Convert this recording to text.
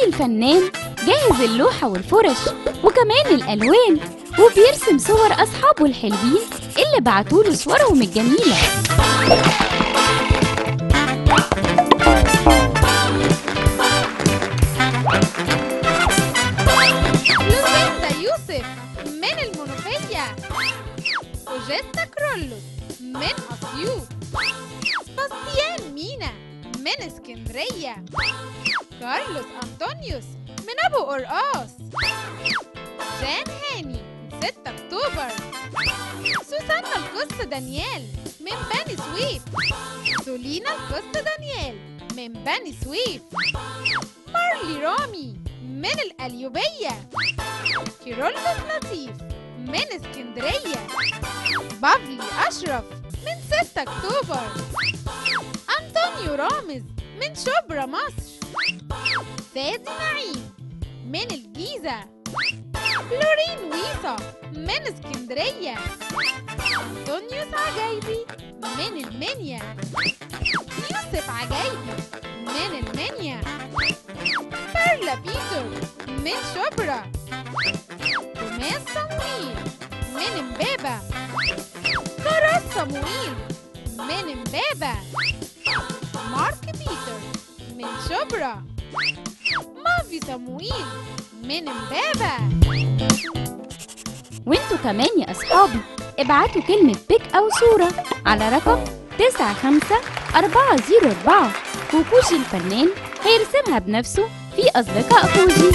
كوجي الفنان جاهز اللوحة والفرش وكمان الألوان وبيرسم صور أصحابه الحلوين اللي بعتوله صورهم الجميلة. يوسف من المنوفية وجيستا كرولوس من أسيوط من اسكندرية. كارلوس أنطونيوس من أبو قرقاص جان هاني من 6 أكتوبر. سوسانا القس دانيال من بني سويف. سولينا القس دانيال من بني سويف. مارلي رامي من القليوبية كيرولوس لطيف من اسكندرية. بافلي أشرف من 6 أكتوبر. أنطونيو رامز من شبرا مصر. فادي نعيم من الجيزة. لورين ويصة من اسكندرية. أنطونيوس عجايبي من المنيا. يوسف عجايبي من المنيا. بيرلا بيتر من شبرا. توماس صمويل من امبابة. كراس صمويل من امبابة. من شبرا مافي صمويل من امبابة وانتوا كمان يا أصحابي ابعتوا كلمة بيك أو صورة على رقم 95404 وكوشي الفنان هيرسمها بنفسه في أصدقاء كوجي